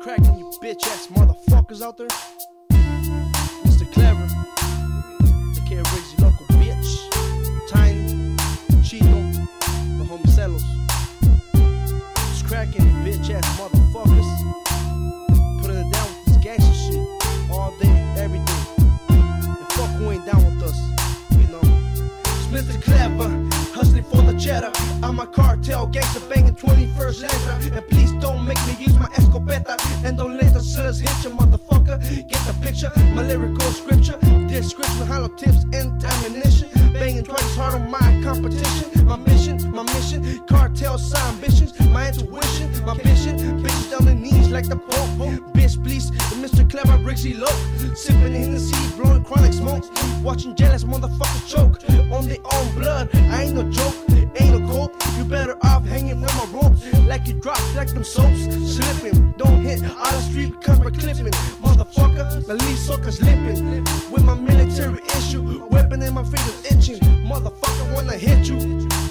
cracking, you bitch ass motherfuckers out there? Mr. Clever, aka Rizzy Local Bitch, Tiny, Chico, the Homocelos. Just cracking, bitch ass motherfuckers. Cartel gangster banging 21st letter. And please don't make me use my escopeta. And don't let the sellers hit you, motherfucker. Get the picture, my lyrical scripture. Description, hollow tips, and ammunition. Banging twice hard on my competition. My mission, my mission, cartel side ambitions. My intuition, my vision. Bitches down the knees like the Pope. Bitch, please, Mr. Clever Rixie low. Sipping in the sea, blowing chronic smoke. Watching jealous motherfuckers choke on their own blood. I ain't no joke, them soaps. Slipping, don't hit all the street cover clipping. Motherfucker, the lead suckers limping. With my military issue, weapon in my fingers itching. Motherfucker, wanna hit you.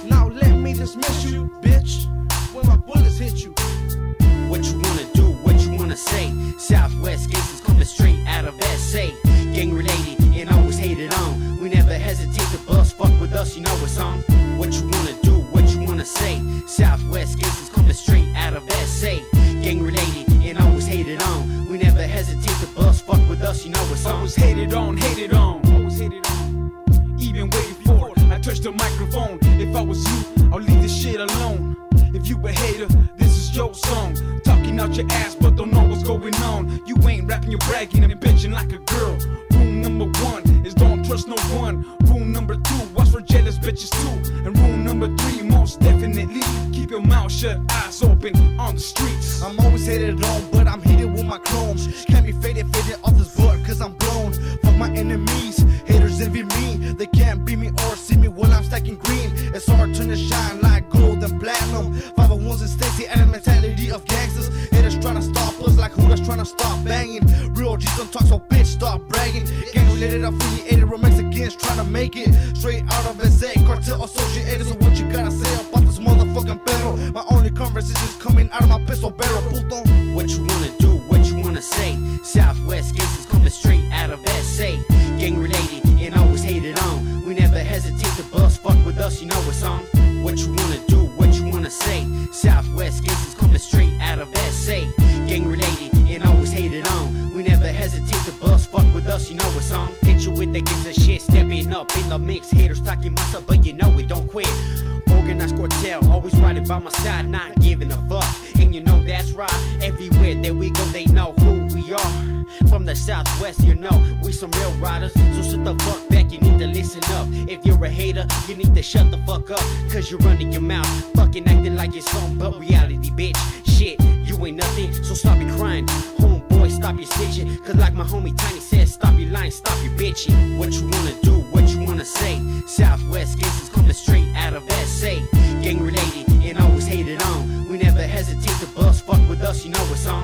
Now let me dismiss you, bitch. When my bullets hit you. What you wanna do, what you wanna say. Southwest gangsters coming straight out of SA. Gang related and always hated on. We never hesitate to bust, fuck with us, you know it's on. What you wanna do, wanna say. Southwest gangsters coming straight out of SA. Gang related and always hated on. We never hesitate to bust, fuck with us, you know it's on. Always hated on, hated on, always hated on. Even waiting for it, I touch the microphone. If I was you, I'll leave this shit alone. If you a hater, this is your song. Talking out your ass, but don't know what's going on. You ain't rapping, you're bragging and bitching like a girl. Rule number one is don't trust no one. Rule number two, shut, eyes open on the streets. I'm always hated on, but I'm heated with my chromes. Can't be faded, faded off this board, cause I'm blown. Fuck my enemies, haters envy me. They can't beat me or see me while I'm stacking green. It's turn to shine like gold and platinum. 501s and Stacy and the mentality of gangsters. Haters tryna stop us like who that's tryna stop banging. Real G's don't talk, so bitch, stop bragging. Gang related, affiliated, Mexicans tryna make it. Straight out of SA, cartel associated. So what you gotta say about this motherfucking battle? My only conversation's coming out of my pistol barrel. Puto. What you wanna do, what you wanna say. Southwest gangsters coming straight out of SA. Gang related and always hated on. We never hesitate to bust, fuck with us, you know it's on. What you wanna do, what you wanna say. Southwest gangsters coming straight with the gangsta shit, stepping up in the mix. Haters talking myself, but you know we don't quit. Organized cartel, always riding by my side, not giving a fuck. And you know that's right. Everywhere that we go, they know who we are. From the southwest, you know we some real riders. So shut the fuck back, you need to listen up. If you're a hater, you need to shut the fuck up. Cause you're running your mouth, fucking acting like it's some but reality, bitch. Shit, you ain't nothing, so stop your crying. Homeboy, stop your snitching. Cause like my homie Tiny said, stop line, stop your bitching. What you wanna do, what you wanna say. Southwest cases coming straight out of SA. Gang related and always hated on. We never hesitate to bust, fuck with us, you know it's on.